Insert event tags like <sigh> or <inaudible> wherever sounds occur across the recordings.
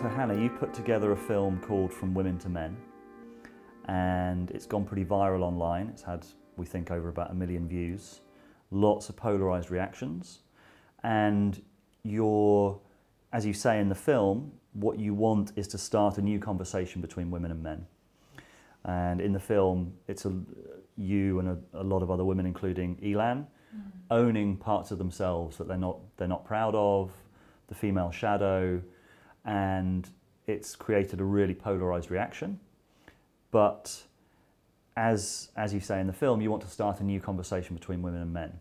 So Hanna, you put together a film called From Women to Men and it's gone pretty viral online. It's had, we think, over about a million views, lots of polarized reactions and you're, as you say in the film, what you want is to start a new conversation between women and men. And in the film, it's a, you and a, a lot of other women, including Ilan, mm. owning parts of themselves that they're not, they're not proud of, the female shadow, and it's created a really polarized reaction. But as, as you say in the film, you want to start a new conversation between women and men.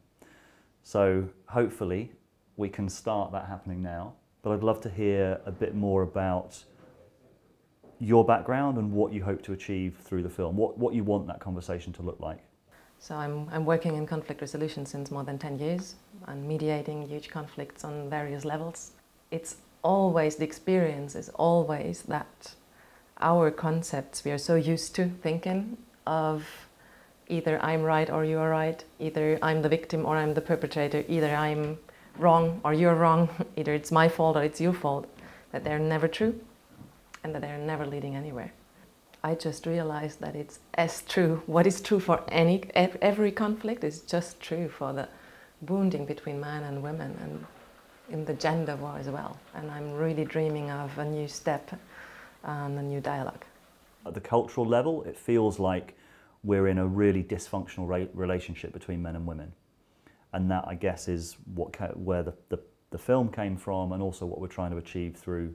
So hopefully we can start that happening now. But I'd love to hear a bit more about your background and what you hope to achieve through the film, what, what you want that conversation to look like. So I'm, I'm working in conflict resolution since more than 10 years and mediating huge conflicts on various levels. It's always, the experience is always that our concepts, we are so used to thinking of either I'm right or you're right, either I'm the victim or I'm the perpetrator, either I'm wrong or you're wrong, <laughs> either it's my fault or it's your fault, that they're never true and that they're never leading anywhere. I just realized that it's as true. What is true for any every conflict is just true for the wounding between men and women and in the gender war as well. And I'm really dreaming of a new step and a new dialogue. At the cultural level, it feels like we're in a really dysfunctional relationship between men and women and that I guess is what where the, the, the film came from and also what we're trying to achieve through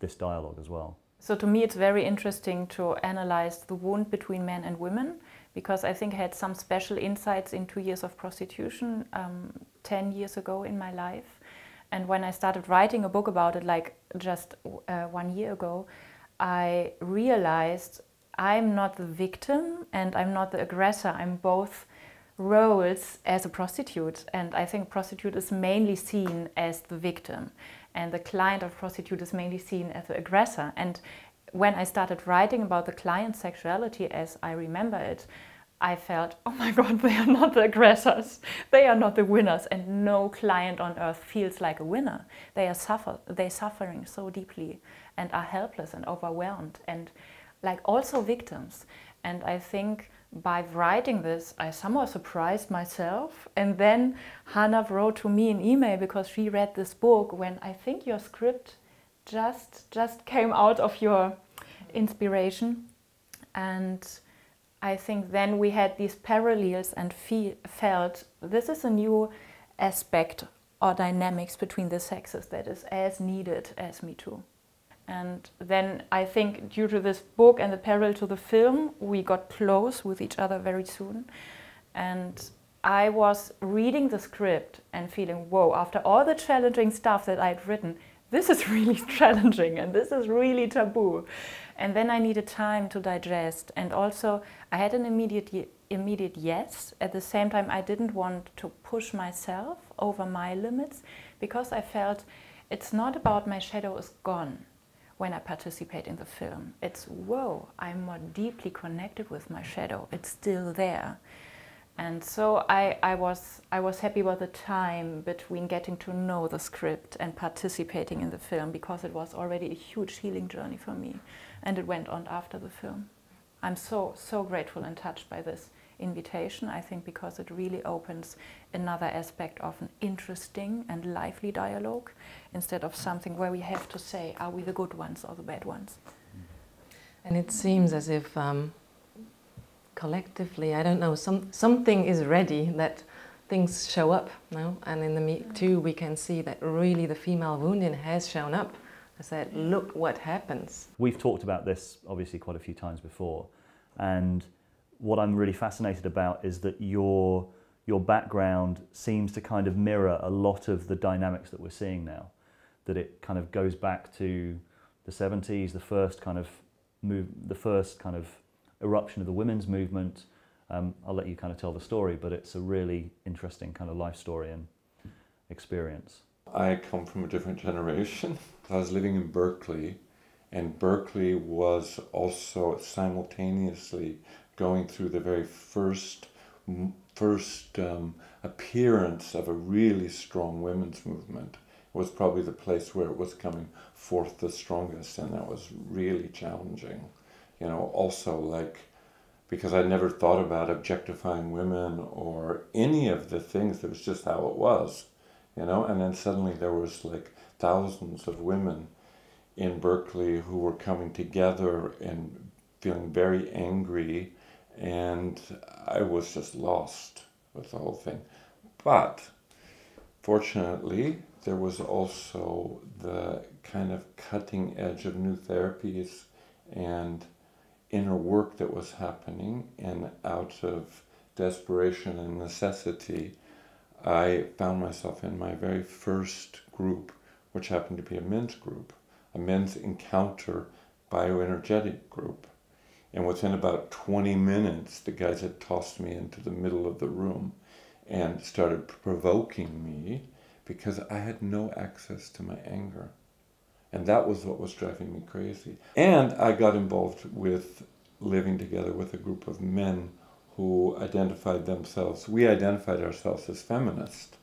this dialogue as well. So to me it's very interesting to analyze the wound between men and women because I think I had some special insights in two years of prostitution um, 10 years ago in my life. And when I started writing a book about it, like just uh, one year ago, I realized I'm not the victim and I'm not the aggressor. I'm both roles as a prostitute. And I think prostitute is mainly seen as the victim. And the client of prostitute is mainly seen as the aggressor. And when I started writing about the client sexuality as I remember it I felt oh my god they are not the aggressors they are not the winners and no client on earth feels like a winner they are suffer they're suffering so deeply and are helpless and overwhelmed and like also victims and I think by writing this, I somehow surprised myself. And then Hanna wrote to me an email because she read this book when I think your script just just came out of your inspiration. And I think then we had these parallels and felt this is a new aspect or dynamics between the sexes that is as needed as Me Too. And then I think due to this book and the parallel to the film, we got close with each other very soon. And I was reading the script and feeling, whoa, after all the challenging stuff that I'd written, this is really <laughs> challenging and this is really taboo. And then I needed time to digest. And also, I had an immediate, immediate yes. At the same time, I didn't want to push myself over my limits because I felt it's not about my shadow is gone when I participate in the film. It's, whoa, I'm more deeply connected with my shadow. It's still there. And so I, I, was, I was happy about the time between getting to know the script and participating in the film because it was already a huge healing journey for me. And it went on after the film. I'm so, so grateful and touched by this invitation, I think, because it really opens another aspect of an interesting and lively dialogue instead of something where we have to say, are we the good ones or the bad ones? And it seems as if um, collectively, I don't know, some, something is ready that things show up now. And in the Me mm. Too, we can see that really the female wounding has shown up. I said, look what happens. We've talked about this obviously quite a few times before. And what I'm really fascinated about is that your your background seems to kind of mirror a lot of the dynamics that we're seeing now. That it kind of goes back to the 70s, the first kind of move, the first kind of eruption of the women's movement. Um, I'll let you kind of tell the story, but it's a really interesting kind of life story and experience. I come from a different generation. <laughs> I was living in Berkeley, and Berkeley was also simultaneously going through the very first first um, appearance of a really strong women's movement. It was probably the place where it was coming forth the strongest, and that was really challenging. You know, also like because I never thought about objectifying women or any of the things. It was just how it was, you know. And then suddenly there was like thousands of women in Berkeley who were coming together and feeling very angry, and I was just lost with the whole thing. But fortunately, there was also the kind of cutting edge of new therapies and inner work that was happening, and out of desperation and necessity, I found myself in my very first group, which happened to be a men's group, a men's encounter bioenergetic group. And within about 20 minutes, the guys had tossed me into the middle of the room and started provoking me because I had no access to my anger. And that was what was driving me crazy. And I got involved with living together with a group of men who identified themselves, we identified ourselves as feminist.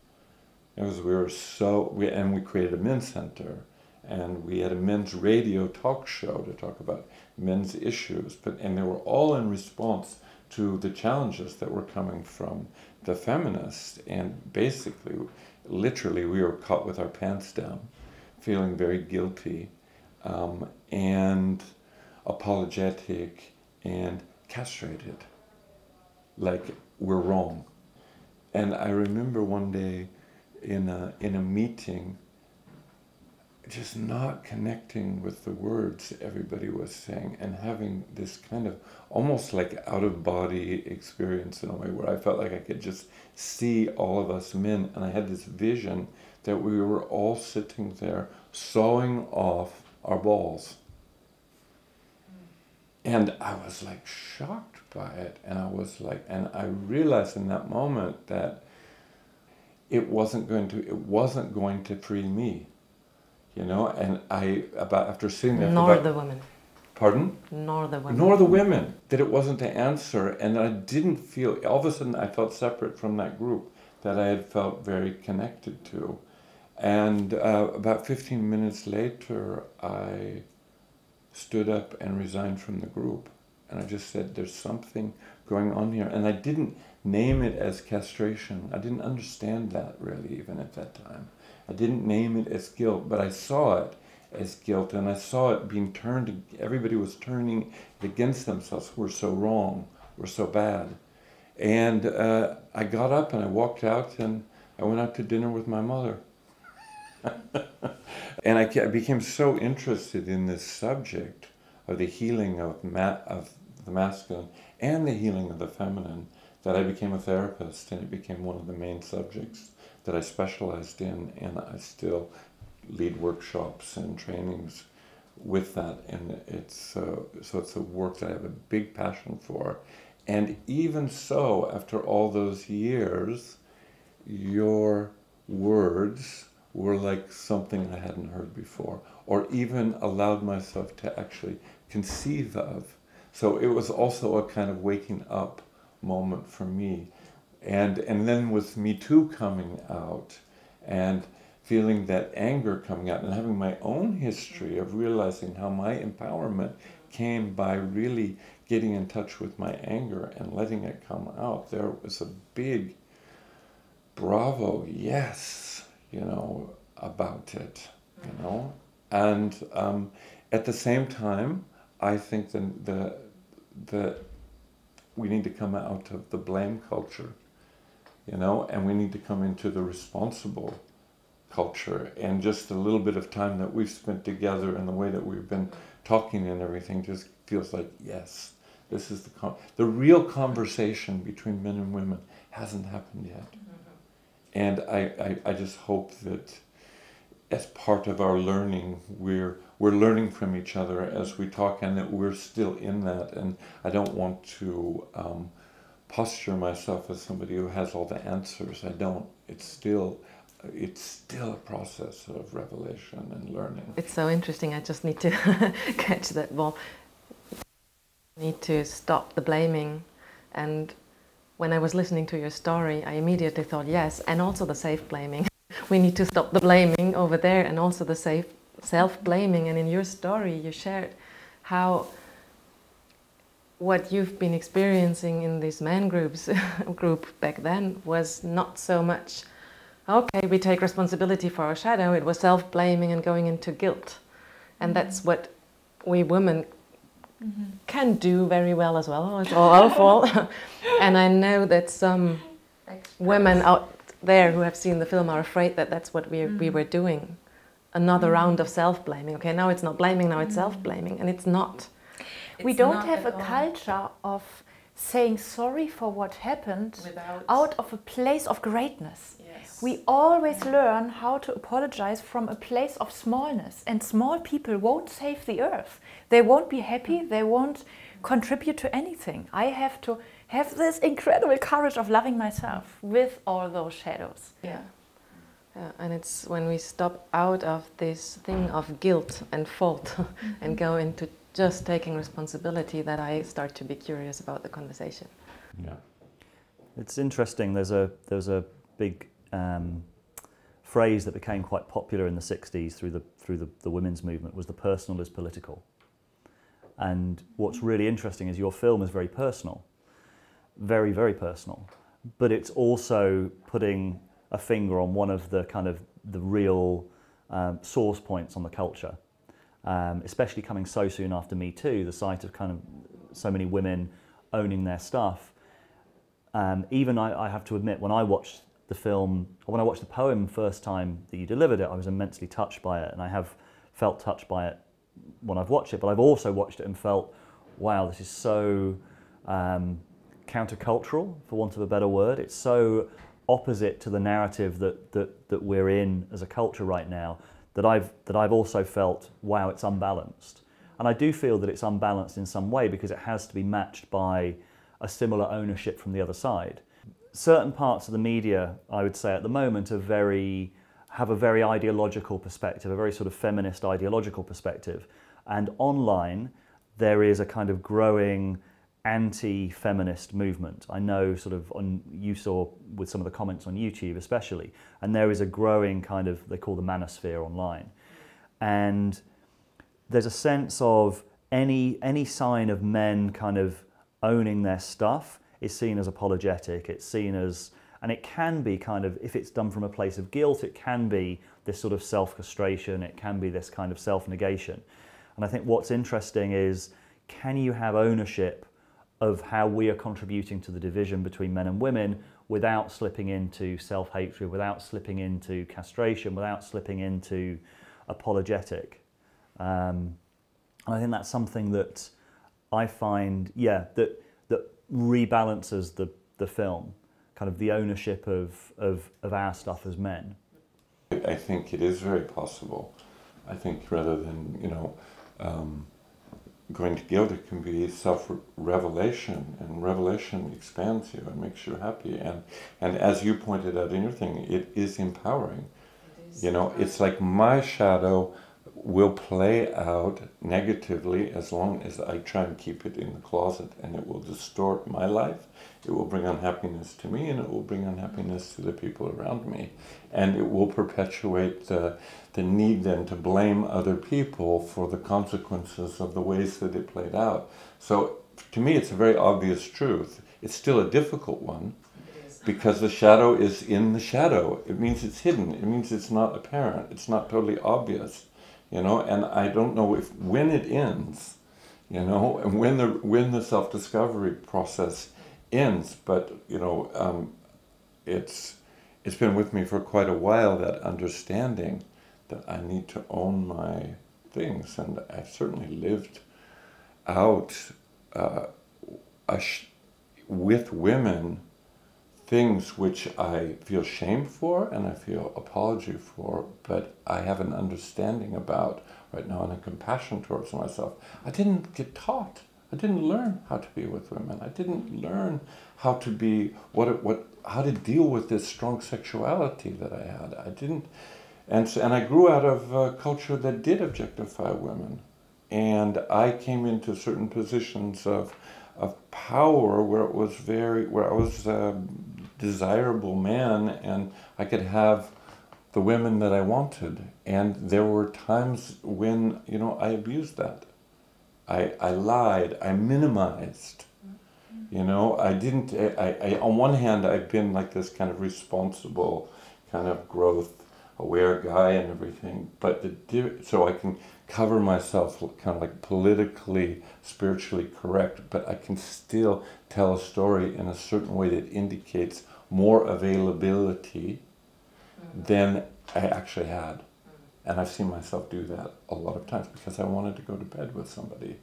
It was, we were so, we, and we created a men's center and we had a men's radio talk show to talk about men's issues, but, and they were all in response to the challenges that were coming from the feminists. And basically, literally, we were caught with our pants down feeling very guilty um, and apologetic and castrated, like we're wrong. And I remember one day in a, in a meeting, just not connecting with the words everybody was saying and having this kind of almost like out of body experience in a way where I felt like I could just see all of us men and I had this vision that we were all sitting there sawing off our balls. And I was like shocked by it. And I was like, and I realized in that moment that it wasn't going to, it wasn't going to free me. You know, and I, about after seeing that. Nor about, the women. Pardon? Nor the women. Nor the women. That it wasn't the answer. And I didn't feel, all of a sudden I felt separate from that group that I had felt very connected to. And uh, about 15 minutes later, I stood up and resigned from the group. And I just said, there's something going on here. And I didn't name it as castration. I didn't understand that really, even at that time. I didn't name it as guilt, but I saw it as guilt. And I saw it being turned, everybody was turning against themselves. We're so wrong. We're so bad. And uh, I got up and I walked out and I went out to dinner with my mother. <laughs> and I, became so interested in this subject of the healing of, ma- of the masculine and the healing of the feminine that I became a therapist and it became one of the main subjects that I specialized in and I still lead workshops and trainings with that. And it's uh, so it's a work that I have a big passion for. And even so after all those years your words were like something I hadn't heard before, or even allowed myself to actually conceive of. So it was also a kind of waking up moment for me. And, and then with Me Too coming out and feeling that anger coming out and having my own history of realizing how my empowerment came by really getting in touch with my anger and letting it come out, there was a big bravo, yes, you know, about it, you know. And um, at the same time, I think that the, the, we need to come out of the blame culture, you know, and we need to come into the responsible culture. And just a little bit of time that we've spent together and the way that we've been talking and everything just feels like, yes, this is the, the real conversation between men and women hasn't happened yet. And I, I, I just hope that as part of our learning, we're we're learning from each other as we talk, and that we're still in that. And I don't want to um, posture myself as somebody who has all the answers. I don't. It's still it's still a process of revelation and learning. It's so interesting. I just need to <laughs> catch that. Well, need to stop the blaming and when I was listening to your story, I immediately thought yes, and also the safe blaming, <laughs> we need to stop the blaming over there and also the safe self-blaming. And in your story, you shared how what you've been experiencing in these men groups <laughs> group back then was not so much okay we take responsibility for our shadow it was self-blaming and going into guilt and mm-hmm. that's what we women mm-hmm. can do very well as well it's all our fault <laughs> and i know that some women out there who have seen the film are afraid that that's what we, mm-hmm. we were doing another mm-hmm. round of self-blaming okay now it's not blaming now it's mm-hmm. self-blaming and it's not we don't have a culture of saying sorry for what happened Without out of a place of greatness. Yes. We always learn how to apologize from a place of smallness, and small people won't save the earth. They won't be happy, they won't contribute to anything. I have to have this incredible courage of loving myself with all those shadows. Yeah. Yeah, and it's when we stop out of this thing of guilt and fault <laughs> and go into just taking responsibility that I start to be curious about the conversation. Yeah, it's interesting. There's a there's a big um, phrase that became quite popular in the '60s through the through the, the women's movement was the personal is political. And what's really interesting is your film is very personal, very very personal, but it's also putting a finger on one of the kind of the real um, source points on the culture. Um, especially coming so soon after Me Too, the sight of kind of so many women owning their stuff. Um, even I, I, have to admit, when I watched the film, when I watched the poem first time that you delivered it, I was immensely touched by it, and I have felt touched by it when I've watched it. But I've also watched it and felt, wow, this is so um, countercultural, for want of a better word. It's so opposite to the narrative that, that, that we're in as a culture right now that I've, that I've also felt, wow, it's unbalanced. And I do feel that it's unbalanced in some way because it has to be matched by a similar ownership from the other side. Certain parts of the media, I would say at the moment, are very, have a very ideological perspective, a very sort of feminist ideological perspective. And online, there is a kind of growing anti-feminist movement. I know sort of on you saw with some of the comments on YouTube especially, and there is a growing kind of they call the manosphere online, and there's a sense of any any sign of men kind of owning their stuff is seen as apologetic. It's seen as and it can be kind of if it's done from a place of guilt, it can be this sort of self-castration. It can be this kind of self-negation, and I think what's interesting is can you have ownership of how we are contributing to the division between men and women without slipping into self hatred, without slipping into castration, without slipping into apologetic. Um, and I think that's something that I find, yeah, that, that rebalances the, the film, kind of the ownership of, of, of our stuff as men. I think it is very possible. I think rather than, you know, um, going to guilt, it can be self-revelation, and revelation expands you and makes you happy. And and as you pointed out in your thing, it is empowering. It is you know, it's like my shadow will play out negatively as long as I try and keep it in the closet, and it will distort my life. It will bring unhappiness to me, and it will bring unhappiness to the people around me, and it will perpetuate the the need then to blame other people for the consequences of the ways that it played out. So to me, it's a very obvious truth. It's still a difficult one because the shadow is in the shadow. It means it's hidden. It means it's not apparent. It's not totally obvious, you know. And I don't know if when it ends, you know, and when the when the self discovery process ends. But you know, um, it's it's been with me for quite a while that understanding that I need to own my things, and I've certainly lived out uh, with women things which I feel shame for and I feel apology for, but I have an understanding about right now and a compassion towards myself. I didn't get taught. I didn't learn how to be with women. I didn't learn how to be what what how to deal with this strong sexuality that I had. I didn't and, and I grew out of a culture that did objectify women. And I came into certain positions of, of power where it was very, where I was a desirable man and I could have the women that I wanted. And there were times when, you know, I abused that. I, I lied, I minimized. You know, I didn't, I, I, on one hand, I've been like this kind of responsible, kind of growth aware guy and everything, but the, so I can cover myself kind of like politically, spiritually correct, but I can still tell a story in a certain way that indicates more availability mm-hmm. than I actually had. Mm-hmm. And I've seen myself do that a lot of times because I wanted to go to bed with somebody.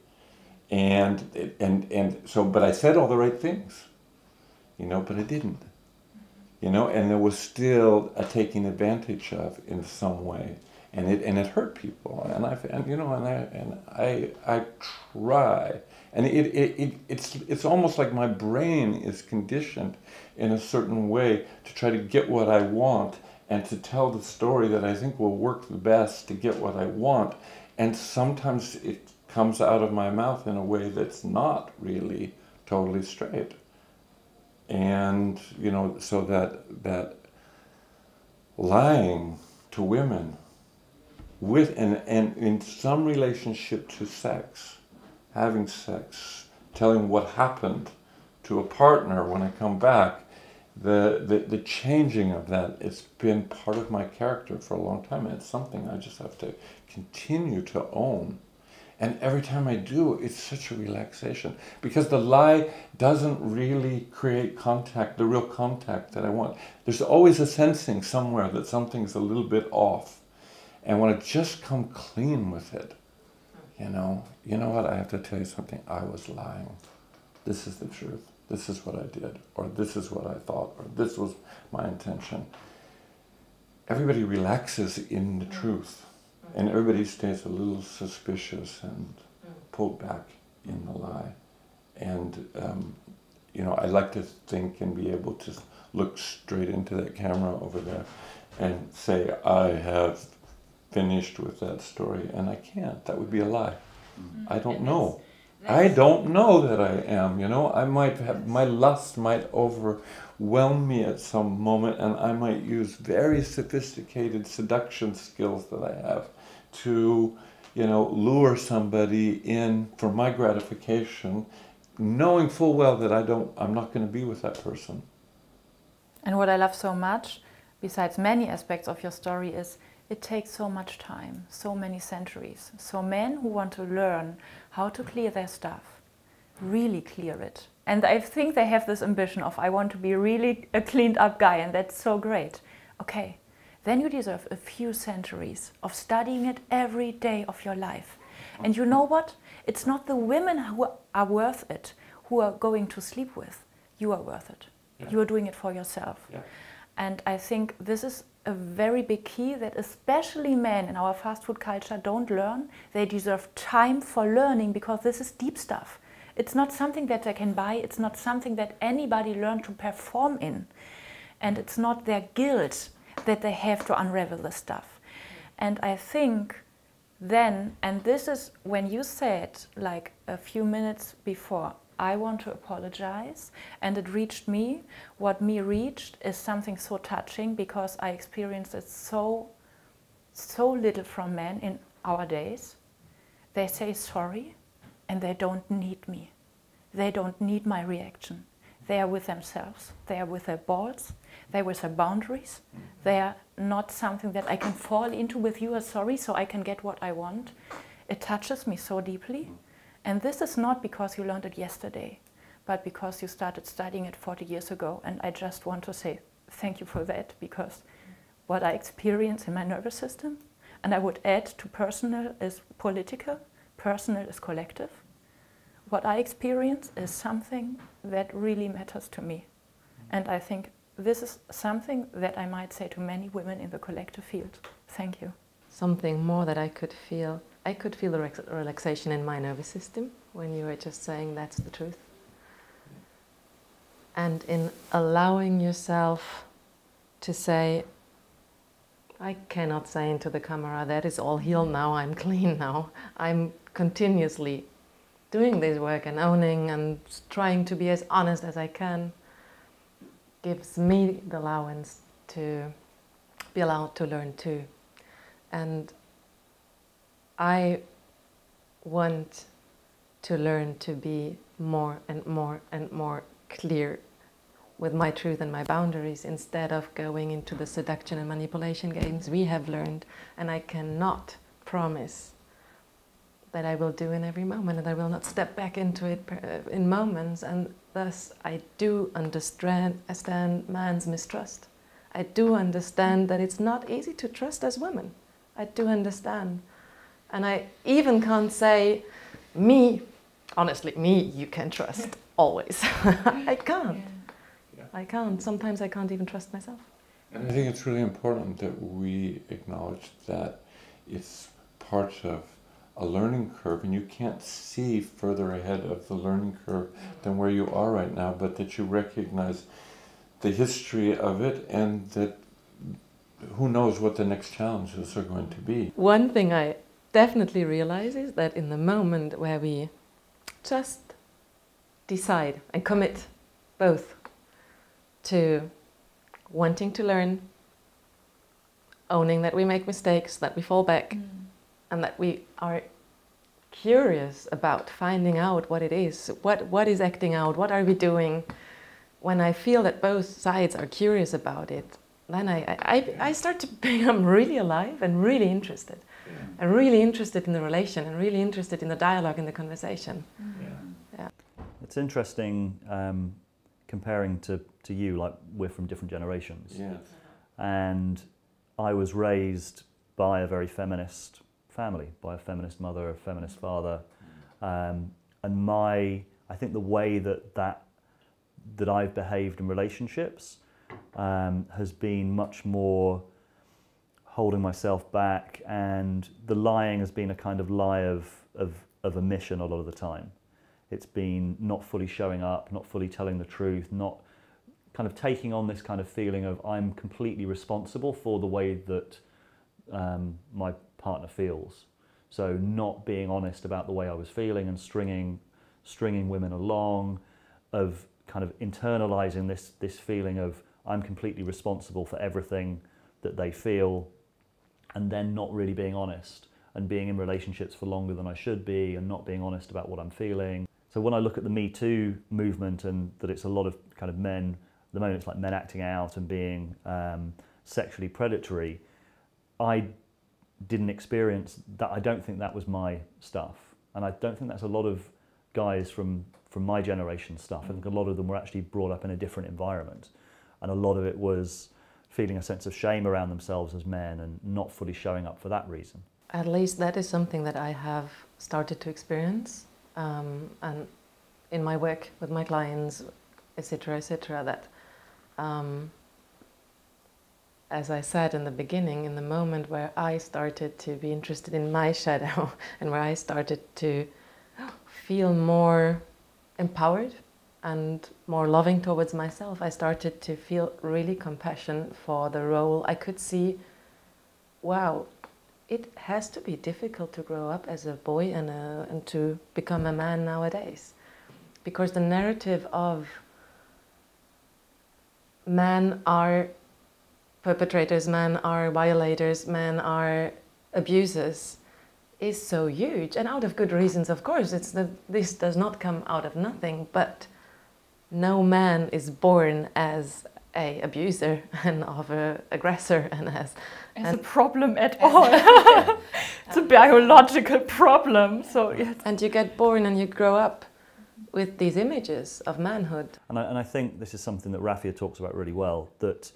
And, and, and so, but I said all the right things, you know, but I didn't. Mm-hmm. You know, and there was still a taking advantage of in some way. And it, and it hurt people. And I, and you know, and I, and I, I try. And it, it, it, it's, it's almost like my brain is conditioned in a certain way to try to get what I want and to tell the story that I think will work the best to get what I want. And sometimes it comes out of my mouth in a way that's not really totally straight. And, you know, so that, that lying to women with and, and in some relationship to sex, having sex, telling what happened to a partner when I come back, the, the, the changing of that, it's been part of my character for a long time. And it's something I just have to continue to own. And every time I do, it's such a relaxation because the lie doesn't really create contact, the real contact that I want. There's always a sensing somewhere that something's a little bit off. And when I just come clean with it, you know, you know what? I have to tell you something. I was lying. This is the truth this is what I did, or this is what I thought, or this was my intention. Everybody relaxes in the mm-hmm. truth, mm-hmm. and everybody stays a little suspicious and mm. pulled back in the lie. And, um, you know, I like to think and be able to look straight into that camera over there and say, I have finished with that story, and I can't. That would be a lie. Mm-hmm. I don't know. I don't know that I am, you know. I might have, my lust might overwhelm me at some moment, and I might use very sophisticated seduction skills that I have to, you know, lure somebody in for my gratification, knowing full well that I don't, I'm not going to be with that person. And what I love so much, besides many aspects of your story, is it takes so much time, so many centuries. So men who want to learn how to clear their stuff, really clear it. And I think they have this ambition of, I want to be really a cleaned up guy, and that's so great. Okay, then you deserve a few centuries of studying it every day of your life. And you know what? It's not the women who are worth it who are going to sleep with. You are worth it. Yeah. You are doing it for yourself. Yeah. And I think this is a very big key that especially men in our fast food culture don't learn. They deserve time for learning because this is deep stuff. It's not something that they can buy, it's not something that anybody learn to perform in. And it's not their guilt that they have to unravel this stuff. And I think then, and this is when you said like a few minutes before, I want to apologize. And it reached me. What me reached is something so touching because I experienced it so, so little from men in our days. They say sorry and they don't need me. They don't need my reaction. They are with themselves. They are with their balls. They are with their boundaries. They are not something that I can fall into with you as sorry so I can get what I want. It touches me so deeply. And this is not because you learned it yesterday, but because you started studying it 40 years ago. And I just want to say thank you for that because what I experience in my nervous system, and I would add to personal is political, personal is collective. What I experience is something that really matters to me. And I think this is something that I might say to many women in the collective field. Thank you. Something more that I could feel I could feel a relaxation in my nervous system when you were just saying that's the truth. And in allowing yourself to say, I cannot say into the camera, that is all healed now, I'm <laughs> clean now. I'm continuously doing this work and owning and trying to be as honest as I can gives me the allowance to be allowed to learn too. And I want to learn to be more and more and more clear with my truth and my boundaries instead of going into the seduction and manipulation games we have learned. And I cannot promise that I will do in every moment and I will not step back into it uh, in moments. And thus, I do understand, understand man's mistrust. I do understand that it's not easy to trust as women. I do understand. And I even can't say, me, honestly, me, you can trust always. <laughs> I can't. Yeah. I can't. Sometimes I can't even trust myself. And I think it's really important that we acknowledge that it's part of a learning curve and you can't see further ahead of the learning curve mm. than where you are right now, but that you recognize the history of it and that who knows what the next challenges are going to be. One thing I definitely realizes that in the moment where we just decide and commit both to wanting to learn, owning that we make mistakes, that we fall back, mm. and that we are curious about finding out what it is, what, what is acting out, what are we doing. When I feel that both sides are curious about it, then I, I, I start to <laughs> become really alive and really interested. And really interested in the relation and really interested in the dialogue and the conversation. Yeah. It's interesting um, comparing to, to you, like we're from different generations. Yes. And I was raised by a very feminist family, by a feminist mother, a feminist father. Um, and my, I think the way that, that, that I've behaved in relationships um, has been much more holding myself back, and the lying has been a kind of lie of, of, of omission a lot of the time. It's been not fully showing up, not fully telling the truth, not kind of taking on this kind of feeling of I'm completely responsible for the way that um, my partner feels. So not being honest about the way I was feeling and stringing, stringing women along, of kind of internalizing this this feeling of I'm completely responsible for everything that they feel, and then not really being honest and being in relationships for longer than I should be and not being honest about what I'm feeling. So when I look at the Me Too movement and that it's a lot of kind of men, the moment it's like men acting out and being um, sexually predatory, I didn't experience that. I don't think that was my stuff, and I don't think that's a lot of guys from from my generation stuff. I think a lot of them were actually brought up in a different environment, and a lot of it was feeling a sense of shame around themselves as men and not fully showing up for that reason. At least that is something that I have started to experience, um, and in my work with my clients, etc., etc. That, um, as I said in the beginning, in the moment where I started to be interested in my <laughs> shadow and where I started to <gasps> feel more empowered and more loving towards myself, I started to feel really compassion for the role. I could see, wow, it has to be difficult to grow up as a boy and, a, and to become a man nowadays. Because the narrative of men are perpetrators, men are violators, men are abusers is so huge and out of good reasons of course it's the, this does not come out of nothing but no man is born as a abuser and of a aggressor and as As a problem at all. <laughs> it's a biological problem. So yes. and you get born and you grow up with these images of manhood And I, and I think this is something that Rafia talks about really well that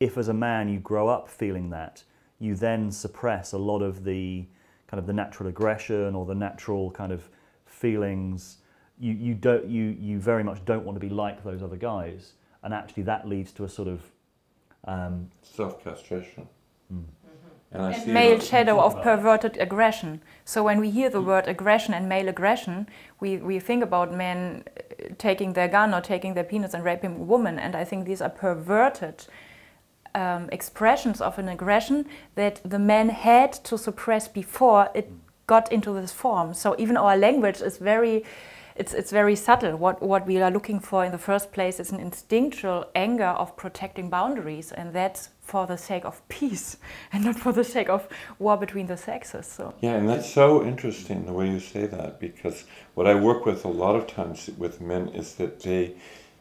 if as a man you grow up feeling that, you then suppress a lot of the kind of the natural aggression or the natural kind of feelings. You, you, don't, you, you very much don't want to be like those other guys. And actually, that leads to a sort of um, Self castration. Mm. And I see male shadow of perverted aggression. So when we hear the word aggression and male aggression, we, we think about men uh, taking their gun or taking their penis and raping a woman. And I think these are perverted um, expressions of an aggression that the men had to suppress before it got into this form. So even our language is very it's it's very subtle. What what we are looking for in the first place is an instinctual anger of protecting boundaries, and that's for the sake of peace <laughs> and not for the sake of war between the sexes. So yeah, and that's so interesting the way you say that because what I work with a lot of times with men is that they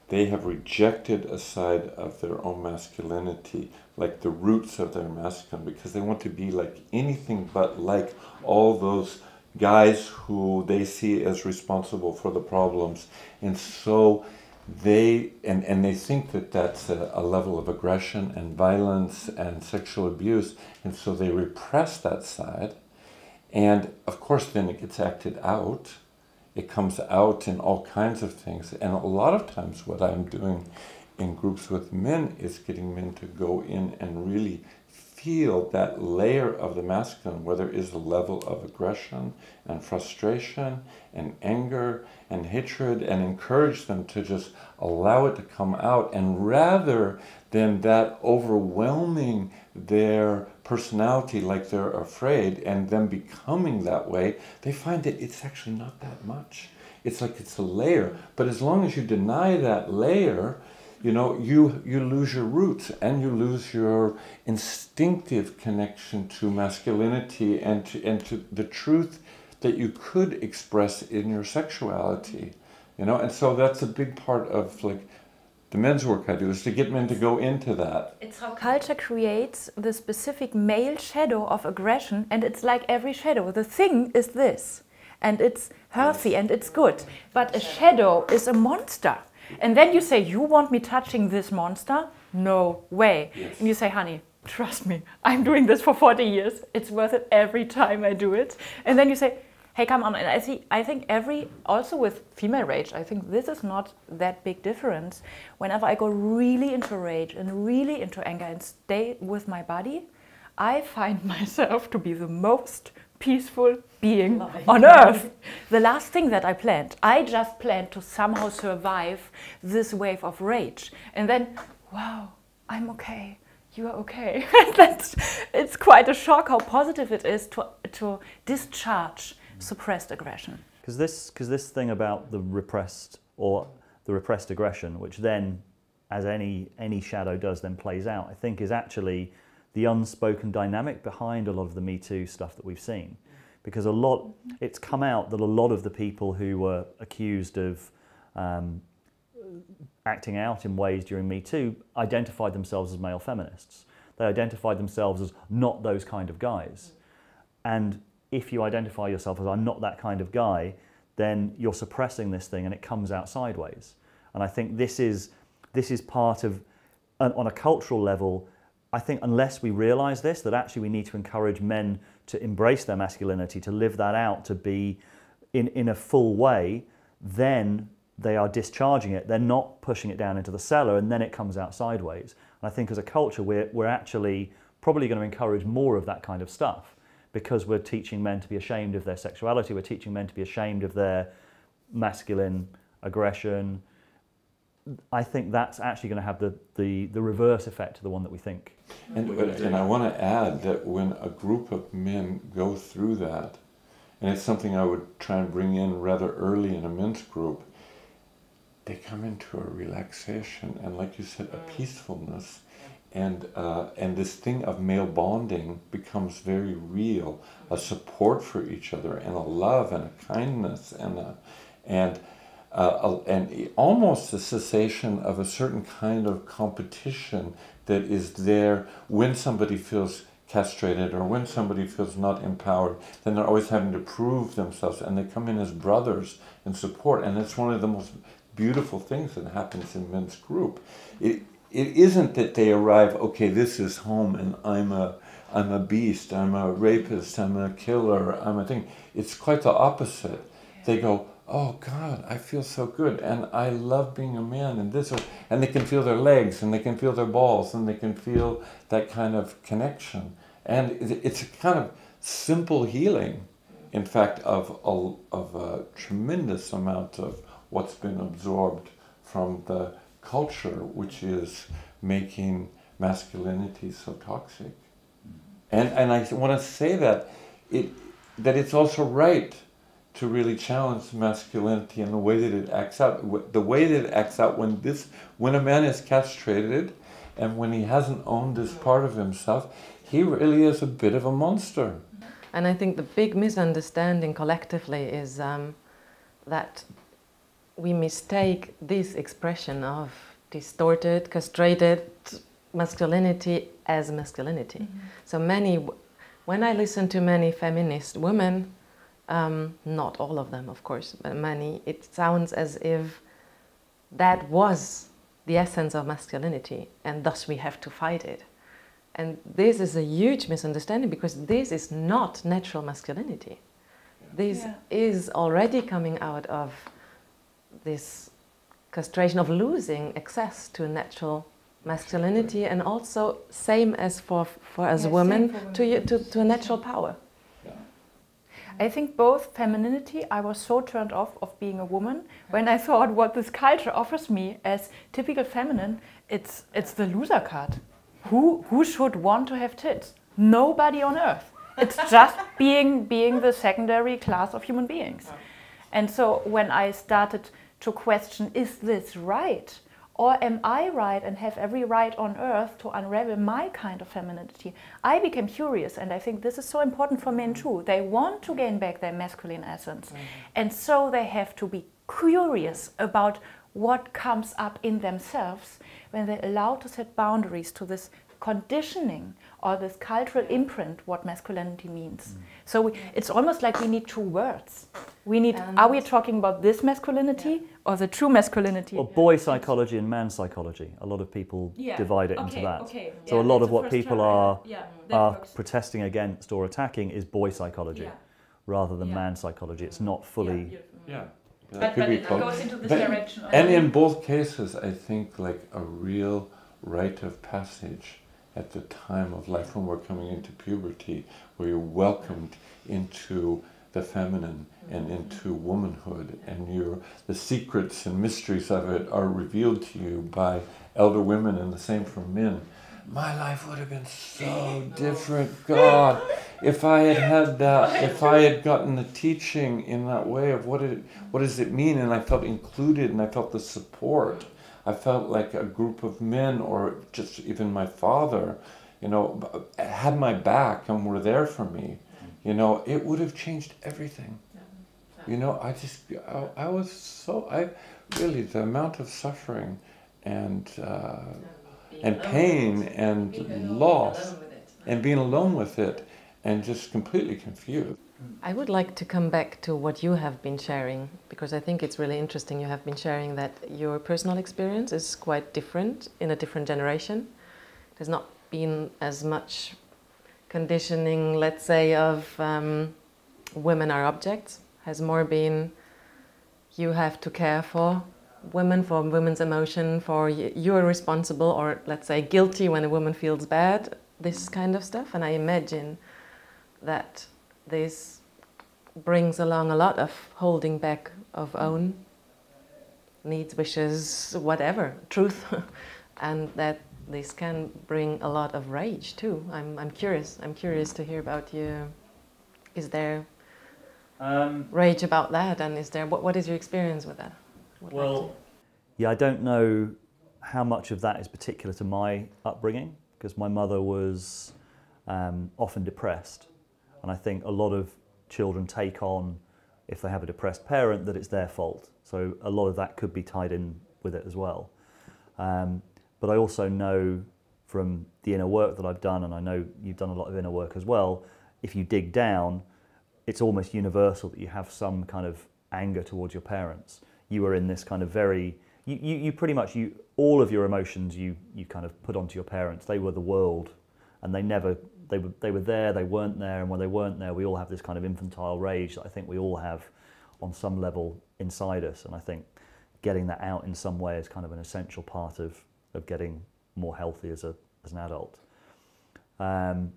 they have rejected a side of their own masculinity, like the roots of their masculine, because they want to be like anything but like all those guys who they see as responsible for the problems. And so they, and, and they think that that's a, a level of aggression and violence and sexual abuse. And so they repress that side. And of course, then it gets acted out it comes out in all kinds of things. And a lot of times, what I'm doing in groups with men is getting men to go in and really feel that layer of the masculine where there is a level of aggression and frustration and anger and hatred and encourage them to just allow it to come out and rather than that overwhelming their personality like they're afraid and them becoming that way, they find that it's actually not that much. It's like it's a layer. But as long as you deny that layer, you know, you, you lose your roots and you lose your instinctive connection to masculinity and to, and to the truth that you could express in your sexuality. You know, and so that's a big part of like the men's work I do is to get men to go into that. It's how culture creates the specific male shadow of aggression, and it's like every shadow. The thing is this, and it's healthy and it's good, but a shadow is a monster. And then you say, You want me touching this monster? No way. Yes. And you say, Honey, trust me, I'm doing this for 40 years. It's worth it every time I do it. And then you say, hey, come on. And I see, I think every, also with female rage, I think this is not that big difference. Whenever I go really into rage and really into anger and stay with my body, I find <laughs> myself to be the most peaceful being on earth. <laughs> The last thing that I planned, I just planned to somehow survive this wave of rage. And then, wow, I'm okay. You are okay. <laughs> That's, it's quite a shock how positive it is to, to discharge suppressed aggression. Because this, cause this thing about the repressed or the repressed aggression, which then, as any, any shadow does, then plays out, I think is actually the unspoken dynamic behind a lot of the Me Too stuff that we've seen. Because a lot, it's come out that a lot of the people who were accused of um, acting out in ways during Me Too identified themselves as male feminists. They identified themselves as not those kind of guys. And if you identify yourself as I'm not that kind of guy, then you're suppressing this thing and it comes out sideways. And I think this is this is part of on a cultural level. I think unless we realize this, that actually we need to encourage men to embrace their masculinity, to live that out, to be in, in a full way, then they are discharging it. They're not pushing it down into the cellar and then it comes out sideways. And I think as a culture, we're, we're actually probably going to encourage more of that kind of stuff because we're teaching men to be ashamed of their sexuality, we're teaching men to be ashamed of their masculine aggression. I think that's actually going to have the, the, the reverse effect to the one that we think. And, and I want to add that when a group of men go through that, and it's something I would try and bring in rather early in a men's group, they come into a relaxation and, like you said, a peacefulness and uh, and this thing of male bonding becomes very real a support for each other and a love and a kindness and a, and uh, and almost a cessation of a certain kind of competition that is there when somebody feels castrated or when somebody feels not empowered then they're always having to prove themselves and they come in as brothers and support and it's one of the most beautiful things that happens in men's group it, it isn't that they arrive, okay, this is home and I'm a, I'm a beast, I'm a rapist, I'm a killer, I'm a thing. It's quite the opposite. They go, oh God, I feel so good and I love being a man and this, and they can feel their legs and they can feel their balls and they can feel that kind of connection. And it's a kind of simple healing, in fact, of a, of a tremendous amount of what's been absorbed from the culture which is making masculinity so toxic. Mm-hmm. And, and I want to say that, it, that it's also right to really challenge masculinity and the way that it acts out. The way that it acts out when this, when a man is castrated, and when he hasn't owned this part of himself, he really is a bit of a monster. And I think the big misunderstanding collectively is um, that we mistake this expression of distorted, castrated masculinity as masculinity. Mm-hmm. So many, when I listen to many feminist women, um, not all of them, of course, but many, it sounds as if that was the essence of masculinity, and thus we have to fight it. And this is a huge misunderstanding because this is not natural masculinity. This yeah. is already coming out of this castration of losing access to natural masculinity and also same as for, for as yeah, women, for women. To, to, to a natural power. I think both femininity, I was so turned off of being a woman when I thought what this culture offers me as typical feminine, it's, it's the loser card. Who, who should want to have tits? Nobody on earth. It's just <laughs> being, being the secondary class of human beings. And so when I started to question, is this right? Or am I right and have every right on earth to unravel my kind of femininity? I became curious, and I think this is so important for men too. They want to gain back their masculine essence, mm-hmm. and so they have to be curious about what comes up in themselves when they allow to set boundaries to this conditioning or this cultural imprint what masculinity means. Mm. So we, it's almost like we need two words. We need and are we talking about this masculinity yeah. or the true masculinity? Well, boy psychology and man psychology. A lot of people yeah. divide it okay, into that. Okay. So yeah, a lot of what people are are works. protesting against or attacking is boy psychology rather than man psychology. It's not fully yeah. But, mm. but it goes into this but, direction. And in both cases, I think like a real rite of passage at the time of life when we're coming into puberty, where you're welcomed into the feminine and mm-hmm. into womanhood, and you the secrets and mysteries of it are revealed to you by elder women, and the same for men. My life would have been so different, God, if I had had that, if I had gotten the teaching in that way of what it, what does it mean, and I felt included, and I felt the support I felt like a group of men, or just even my father, you know, had my back and were there for me. You know, it would have changed everything. You know, I just, I, I was so, I really, the amount of suffering and, uh, and pain and loss and being alone with it and just completely confused. I would like to come back to what you have been sharing because I think it's really interesting. You have been sharing that your personal experience is quite different in a different generation. There's not been as much conditioning, let's say, of um, women are objects. Has more been you have to care for women, for women's emotion, for you are responsible or let's say guilty when a woman feels bad. This kind of stuff, and I imagine that this brings along a lot of holding back of own needs, wishes, whatever, truth, <laughs> and that this can bring a lot of rage too. I'm, I'm curious. I'm curious to hear about you. Is there um, rage about that, and is there what, what is your experience with that? What well, yeah, I don't know how much of that is particular to my upbringing because my mother was um, often depressed and I think a lot of children take on, if they have a depressed parent, that it's their fault. So a lot of that could be tied in with it as well. Um, but I also know from the inner work that I've done, and I know you've done a lot of inner work as well, if you dig down, it's almost universal that you have some kind of anger towards your parents. You were in this kind of very, you, you, you pretty much, you all of your emotions you, you kind of put onto your parents. They were the world and they never they were they were there, they weren't there, and when they weren't there, we all have this kind of infantile rage that I think we all have on some level inside us, and I think getting that out in some way is kind of an essential part of of getting more healthy as a as an adult. Um,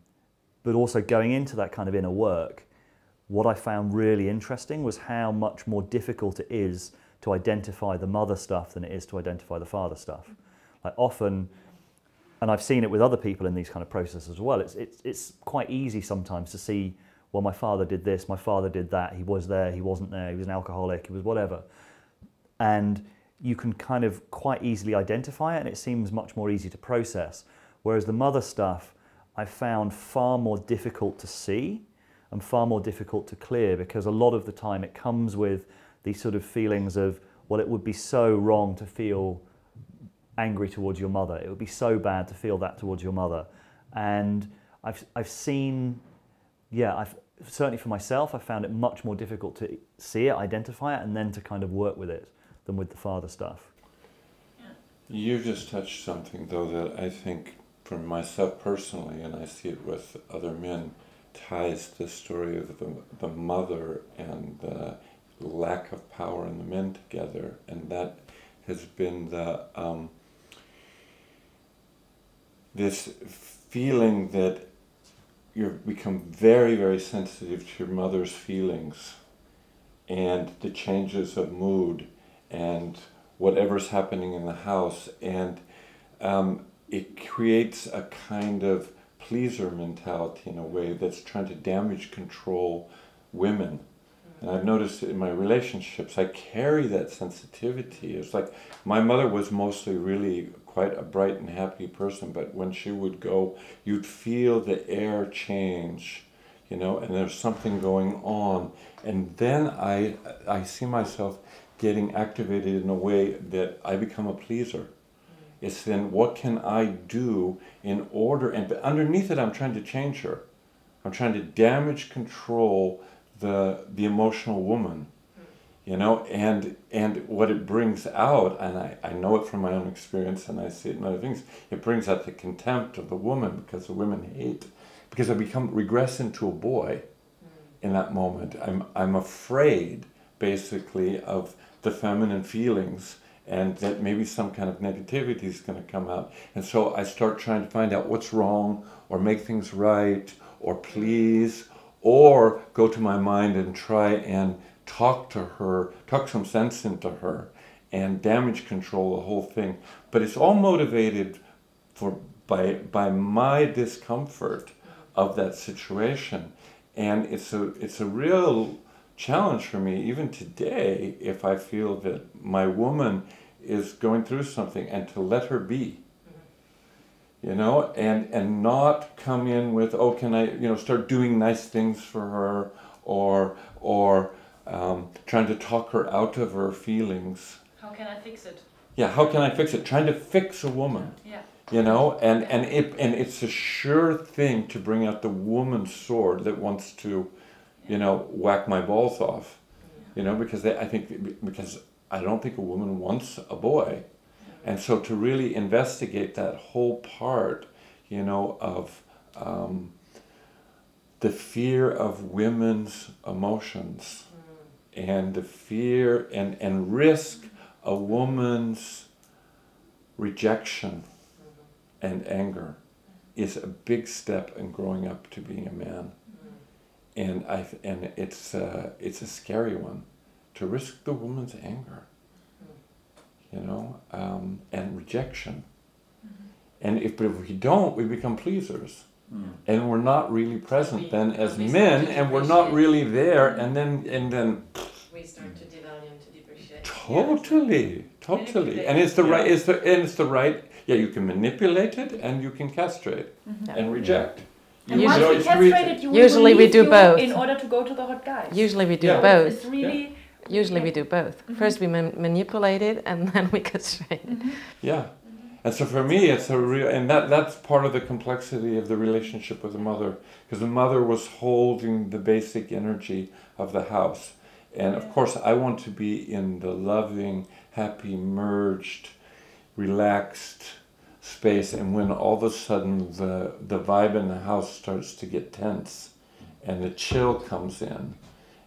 but also going into that kind of inner work, what I found really interesting was how much more difficult it is to identify the mother stuff than it is to identify the father stuff. Like often and I've seen it with other people in these kind of processes as well. It's, it's, it's quite easy sometimes to see well, my father did this, my father did that, he was there, he wasn't there, he was an alcoholic, he was whatever. And you can kind of quite easily identify it and it seems much more easy to process. Whereas the mother stuff, I found far more difficult to see and far more difficult to clear because a lot of the time it comes with these sort of feelings of, well, it would be so wrong to feel angry towards your mother. It would be so bad to feel that towards your mother. And I've, I've seen, yeah, I've certainly for myself, I found it much more difficult to see it, identify it, and then to kind of work with it than with the father stuff. You've just touched something though that I think for myself personally, and I see it with other men, ties the story of the, the mother and the lack of power in the men together, and that has been the um, this feeling that you've become very very sensitive to your mother's feelings and the changes of mood and whatever's happening in the house and um, it creates a kind of pleaser mentality in a way that's trying to damage control women and I've noticed in my relationships, I carry that sensitivity. It's like my mother was mostly really quite a bright and happy person, but when she would go, you'd feel the air change, you know, and there's something going on. And then I, I see myself getting activated in a way that I become a pleaser. Mm-hmm. It's then what can I do in order, and underneath it, I'm trying to change her. I'm trying to damage control the the emotional woman you know and and what it brings out and I, I know it from my own experience and I see it in other things it brings out the contempt of the woman because the women hate because I become regress into a boy mm. in that moment. I'm I'm afraid basically of the feminine feelings and that maybe some kind of negativity is going to come out. And so I start trying to find out what's wrong or make things right or please or go to my mind and try and talk to her, talk some sense into her, and damage control the whole thing. But it's all motivated for by by my discomfort of that situation, and it's a it's a real challenge for me even today if I feel that my woman is going through something and to let her be. Mm-hmm. You know, and and not come in with oh can I you know start doing nice things for her or or um, trying to talk her out of her feelings. How can I fix it? Yeah, how can I fix it? Trying to fix a woman. Yeah. You know, and and it and it's a sure thing to bring out the woman's sword that wants to, you know, whack my balls off. You know, because they, I think because I don't think a woman wants a boy. And so to really investigate that whole part, you know, of um, the fear of women's emotions. And the fear and, and risk a woman's rejection and anger is a big step in growing up to being a man. And I and it's uh, it's a scary one to risk the woman's anger you know, um, and rejection. And if, but if we don't, we become pleasers. Mm. And we're not really present we, then as men, and we're not really there, and then and then we start to devalue and to depreciate. Totally, yeah. totally, and it's the yeah. right, it's the and it's the right. Yeah, you can manipulate it, and you can castrate mm-hmm. and reject. And once you castrate you usually we do both in order to go to the hot guys. Usually we do yeah. both. It's really Usually we do both. Mm -hmm. First we man manipulate it and <laughs> then we castrate mm -hmm. Yeah. And so for me, it's a real, and that that's part of the complexity of the relationship with the mother, because the mother was holding the basic energy of the house, and of course I want to be in the loving, happy, merged, relaxed space, and when all of a sudden the the vibe in the house starts to get tense, and the chill comes in,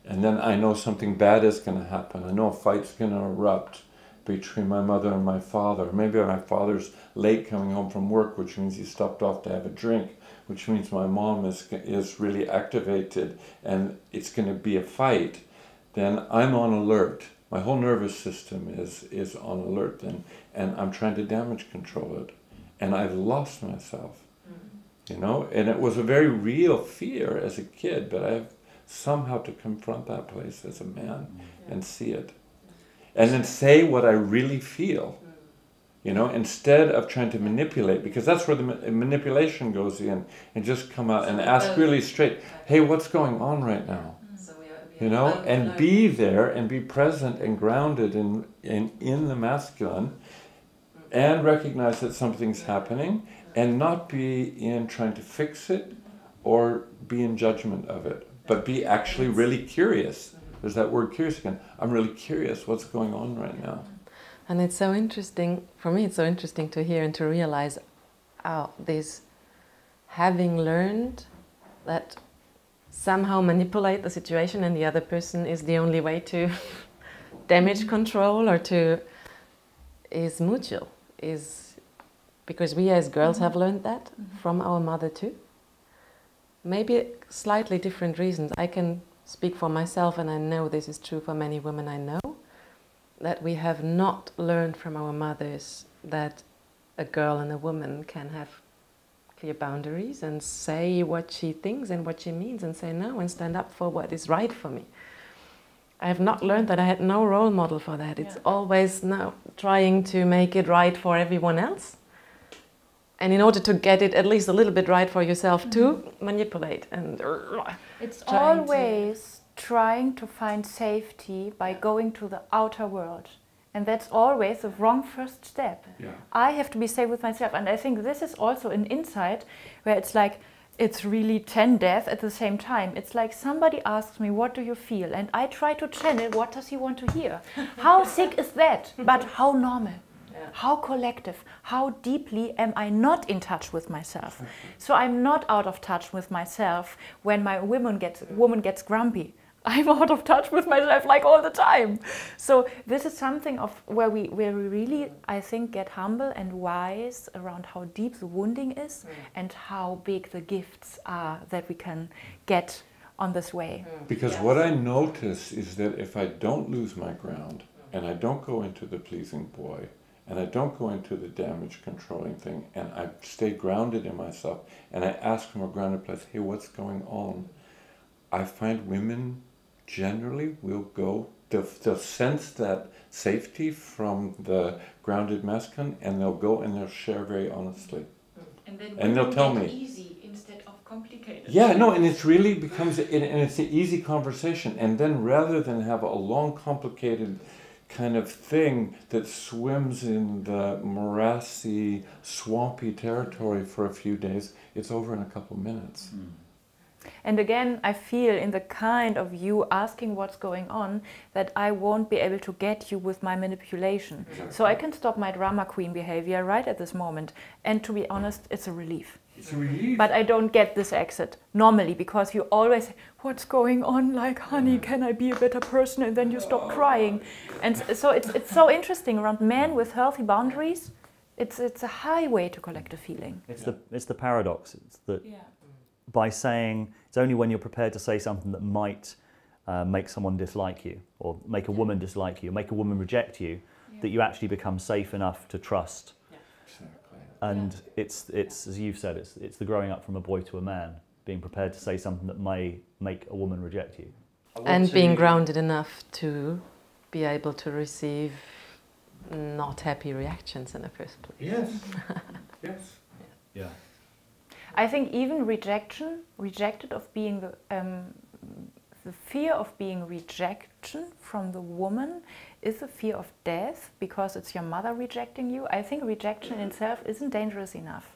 and then I know something bad is going to happen. I know a fight's going to erupt between my mother and my father. Maybe my father's late coming home from work, which means he stopped off to have a drink, which means my mom is, is really activated and it's going to be a fight. Then I'm on alert. My whole nervous system is, is on alert and, and I'm trying to damage control it. And I've lost myself. Mm. You know, and it was a very real fear as a kid, but I've somehow to confront that place as a man and see it. And then say what I really feel. You know, instead of trying to manipulate, because that's where the ma- manipulation goes in, and just come out and ask really straight, hey, what's going on right now? You know, and oh, be there and be present and grounded in, in, in the masculine and recognize that something's happening and not be in trying to fix it or be in judgment of it, but be actually really curious. There's that word curious again. I'm really curious what's going on right now. And it's so interesting, for me, it's so interesting to hear and to realize how this having learned that somehow manipulate the situation and the other person is the only way to <laughs> damage mm-hmm. control or to is mutual is because we as girls have mm-hmm. learned that mm-hmm. from our mother too. Maybe slightly different reasons. I can speak for myself and i know this is true for many women i know that we have not learned from our mothers that a girl and a woman can have clear boundaries and say what she thinks and what she means and say no and stand up for what is right for me. I have not learned that I had no role model for that. It's Yeah. always now trying to make it right for everyone else. And in order to get it at least a little bit right for yourself too, mm-hmm. manipulate and <laughs> It's trying to- always trying to find safety by going to the outer world. And that's always the wrong first step. Yeah. I have to be safe with myself. And I think this is also an insight where it's like, it's really 10 death at the same time. It's like somebody asks me, What do you feel? And I try to channel, What does he want to hear? <laughs> How sick is that? But how normal? How collective? How deeply am I not in touch with myself? <laughs> So I'm not out of touch with myself when my woman gets woman gets grumpy. I'm out of touch with myself like all the time. So this is something of where we where we really I think get humble and wise around how deep the wounding is mm. and how big the gifts are that we can get on this way. Mm. Because what I notice is that if I don't lose my ground mm. and I don't go into the pleasing boy and I don't go into the damage controlling thing and I stay grounded in myself and I ask from a grounded place, hey, what's going on? I find women generally will go, they'll, they'll sense that safety from the grounded masculine and they'll go and they'll share very honestly. Mm. And then And they'll women tell get me. easy instead of complicated. Yeah, no, and it's really becomes, and and it's an easy conversation. And then rather than have a long, complicated kind of thing that swims in the morassy, swampy territory for a few days, it's over in a couple minutes. Mm. And again, I feel in the kind of you asking what's going on that I won't be able to get you with my manipulation. So I can stop my drama queen behavior right at this moment. And to be honest, it's a relief. It's a relief. But I don't get this exit normally because you always, what's going on? Like, honey, can I be a better person? And then you stop crying. And so it's, it's so interesting around men with healthy boundaries. It's, it's a highway to collective healing. It's the it's the paradox. It's that Yeah. by saying it's only when you're prepared to say something that might uh, make someone dislike you, or make a woman dislike you, or make a woman reject you, that you actually become safe enough to trust. Exactly. And it's it's as you've said, it's it's the growing up from a boy to a man, being prepared to say something that may make a woman reject you. and being grounded enough to be able to receive not happy reactions in the first place. Yes. <laughs> yes. Yeah. I think even rejection, rejected of being the, um, the fear of being rejection from the woman is a fear of death because it's your mother rejecting you. I think rejection in itself isn't dangerous enough.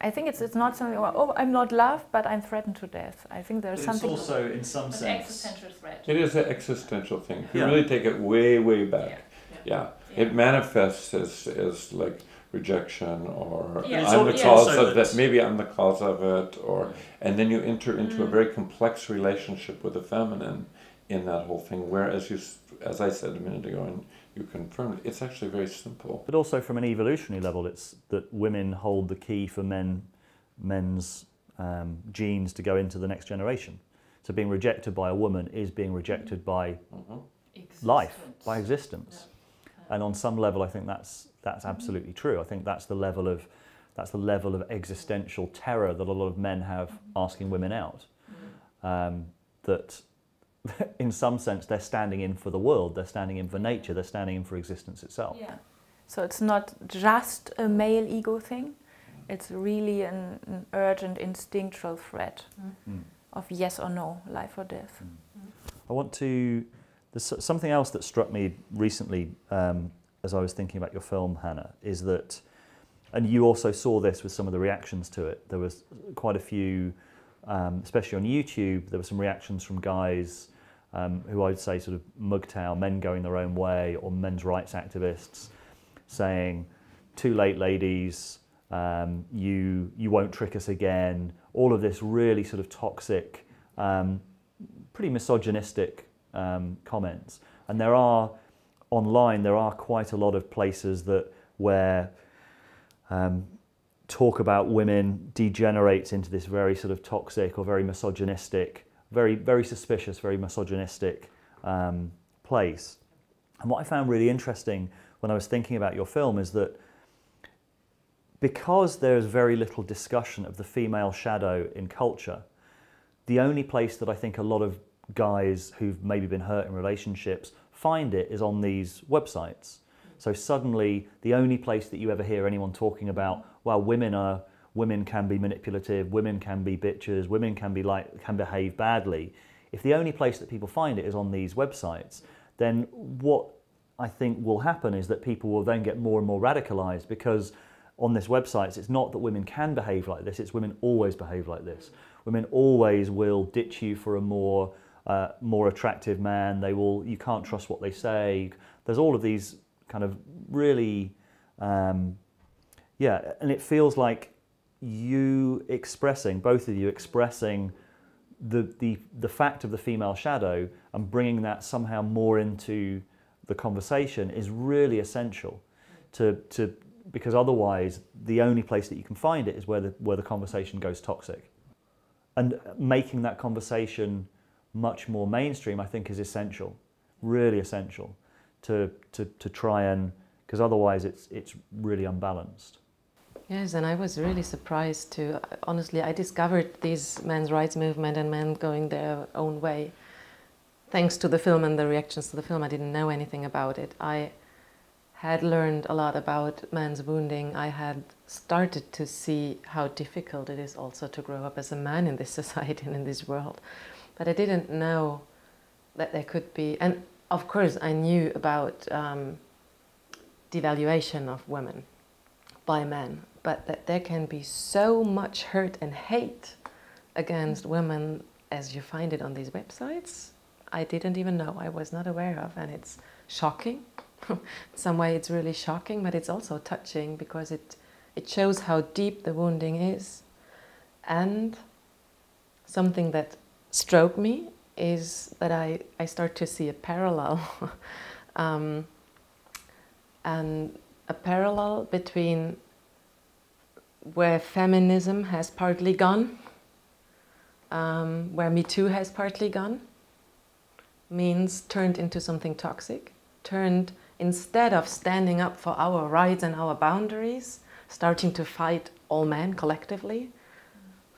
I think it's, it's not something, oh, I'm not loved, but I'm threatened to death. I think there's something. It's also, in some sense, An existential threat. It is an existential thing. If you Yeah. really take it way, way back, yeah, Yeah. it manifests as, as like rejection or Yeah. I'm al- the it's cause also of that- that. Maybe I'm the cause of it, or and then you enter into a Mm. very complex relationship with the feminine in that whole thing. Whereas you, as I said a minute ago, and you confirmed, it's actually very simple. But also from an evolutionary level, it's that women hold the key for men, men's um, genes to go into the next generation. So being rejected by a woman is being rejected by Mhm. life, Existence. by existence. And on some level, I think that's that's absolutely true. I think that's the level of that's the level of existential terror that a lot of men have asking women out. Um, that <laughs> in some sense they're standing in for the world, they're standing in for nature, they're standing in for existence itself. Yeah. So it's not just a male ego thing, it's really an, an urgent instinctual threat Mm. of yes or no, life or death. I want to. There's something else that struck me recently um, as I was thinking about your film, Hanna, is that, and you also saw this with some of the reactions to it. There was quite a few, um, especially on YouTube. There were some reactions from guys um, who I'd say sort of MGTOW, men going their own way, or men's rights activists, saying, "Too late, ladies. Um, you you won't trick us again." All of this really sort of toxic. Um, pretty misogynistic um, comments. And there are online, there are quite a lot of places that where um, talk about women degenerates into this very sort of toxic or very misogynistic, very very suspicious, very misogynistic um, place. And what I found really interesting when I was thinking about your film is that because there's very little discussion of the female shadow in culture, the only place that I think a lot of guys who've maybe been hurt in relationships find it is on these websites. So suddenly, the only place that you ever hear anyone talking about, well, women are women can be manipulative, women can be bitches, women can be like can behave badly. If the only place that people find it is on these websites, then what I think will happen is that people will then get more and more radicalized because on this website it's not that women can behave like this, it's women always behave like this. Women always will ditch you for a more uh, more attractive man. They will. You can't trust what they say. There's all of these kind of really, um, yeah, and it feels like you expressing both of you expressing the the the fact of the female shadow and bringing that somehow more into the conversation is really essential to to because otherwise the only place that you can find it is where the where the conversation goes toxic and making that conversation much more mainstream, I think, is essential, really essential, to to, to try and because otherwise it's it's really unbalanced. Yes, and I was really surprised to honestly. I discovered this men's rights movement and men going their own way thanks to the film and the reactions to the film. I didn't know anything about it. I had learned a lot about men's wounding. I had started to see how difficult it is also to grow up as a man in this <laughs> society and in this world. But I didn't know that there could be, and of course, I knew about um, devaluation of women by men, but that there can be so much hurt and hate against women as you find it on these websites. I didn't even know, I was not aware of, and it's shocking. <laughs> In some way, it's really shocking, but it's also touching because it, it shows how deep the wounding is. And something that struck me is that I, I start to see a parallel. <laughs> um, and a parallel between where feminism has partly gone, um, where Me Too has partly gone, means turned into something toxic, turned instead of standing up for our rights and our boundaries, starting to fight all men collectively,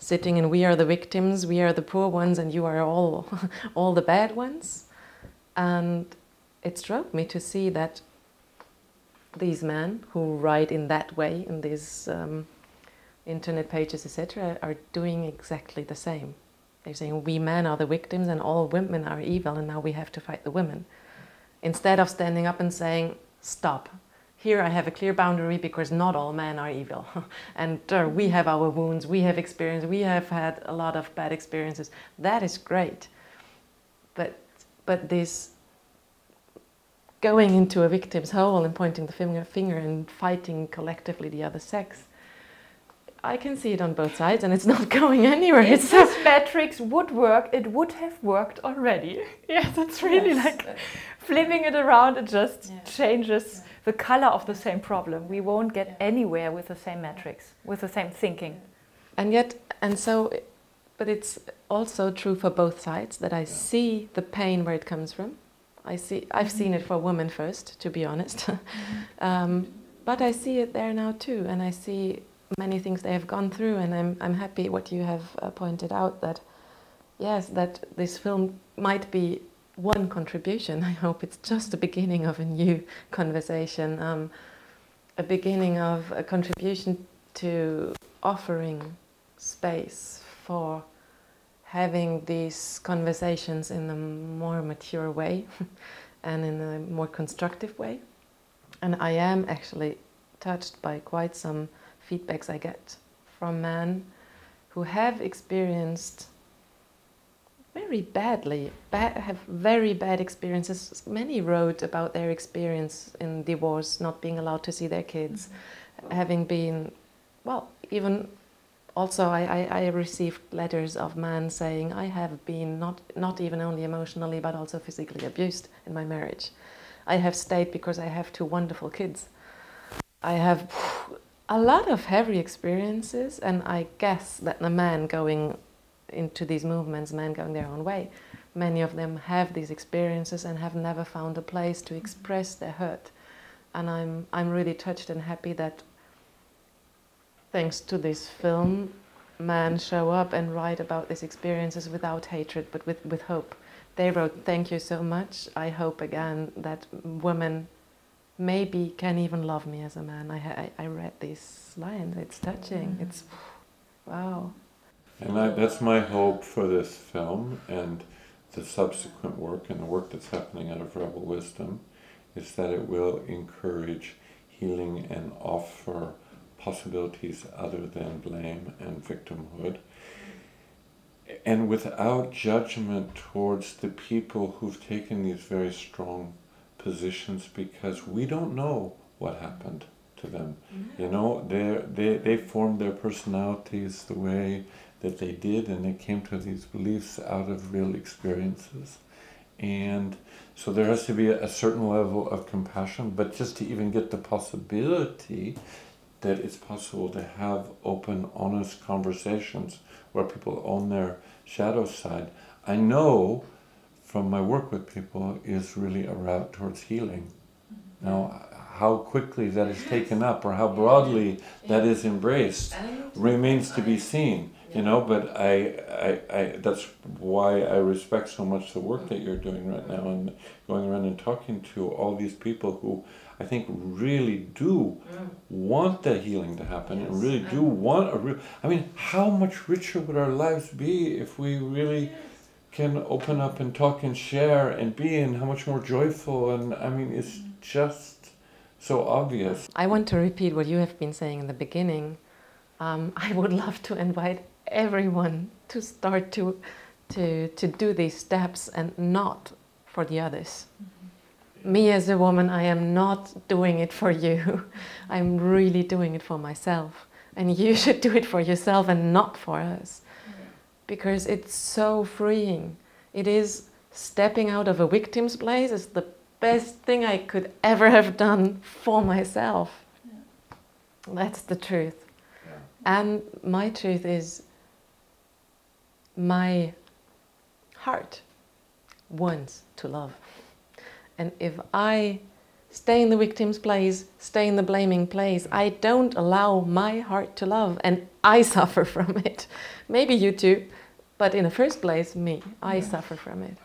sitting in we are the victims, we are the poor ones, and you are all, <laughs> all the bad ones. And it struck me to see that these men who write in that way in these um, internet pages, etc., are doing exactly the same. They're saying we men are the victims and all women are evil, and now we have to fight the women. Instead of standing up and saying, "Stop! Here I have a clear boundary because not all men are evil, <laughs> and uh, we have our wounds, we have experience, we have had a lot of bad experiences. That is great, but but this going into a victim's hole and pointing the finger, finger and fighting collectively the other sex. I can see it on both sides, and it's <laughs> not going anywhere. If It's this matrix would work, it would have worked already. <laughs> Yes, that's really Yes. like flipping it around, it just Yeah. changes the color of the same problem. We won't get Yeah. anywhere with the same matrix, with the same thinking. and yet, and so, but it's also true for both sides that I see the pain where it comes from. I see, I've seen it for women first, to be honest, <laughs> um, but I see it there now too, and I see many things they have gone through, and I'm I'm happy what you have uh, pointed out that yes, that this film might be one contribution. <laughs> I hope it's just the beginning of a new conversation, um, a beginning of a contribution to offering space for having these conversations in a more mature way <laughs> and in a more constructive way. And I am actually touched by quite some feedbacks I get from men who have experienced very badly, ba- have very bad experiences. Many wrote about their experience in divorce, not being allowed to see their kids, mm-hmm. having been, well, even also I, I, I received letters of men saying I have been not, not even only emotionally but also physically abused in my marriage. I have stayed because I have two wonderful kids. I have a lot of heavy experiences, and I guess that the men going into these movements, men going their own way, many of them have these experiences and have never found a place to express their hurt. And I'm, I'm really touched and happy that thanks to this film, men show up and write about these experiences without hatred but with, with hope. They wrote, Thank you so much. I hope again that women maybe can even love me as a man. I, I, I read these lines, it's touching. Mm. It's wow. And I, that's my hope for this film and the subsequent work and the work that's happening out of Rebel Wisdom is that it will encourage healing and offer possibilities other than blame and victimhood. And without judgment towards the people who've taken these very strong positions because we don't know what happened to them. You know, they they they formed their personalities the way that they did, and they came to these beliefs out of real experiences. And so there has to be a, a certain level of compassion, but just to even get the possibility that it's possible to have open, honest conversations where people own their shadow side. I know from my work with people is really a route towards healing. Now, how quickly that is taken up or how broadly that is embraced remains to be seen. You know, but I, I, I, that's why I respect so much the work that you're doing right now and going around and talking to all these people who I think really do want the healing to happen and really do want a real. I mean, how much richer would our lives be if we really can open up and talk and share and be and how much more joyful and I mean it's just so obvious. I want to repeat what you have been saying in the beginning. Um, <laughs> I would love to invite everyone to start to, to, to do these steps and not for the others. Me as a woman, I am not doing it for you. <laughs> I'm really doing it for myself. And you <laughs> should do it for yourself and not for us. Because it's so freeing. It is stepping out of a victim's place is the best thing I could ever have done for myself. That's the truth. And my truth is my heart wants to love. And if I stay in the victim's place, stay in the blaming place, I don't allow my heart to love and I <laughs> suffer from it. Maybe you too, but in the first place, me, I suffer from it.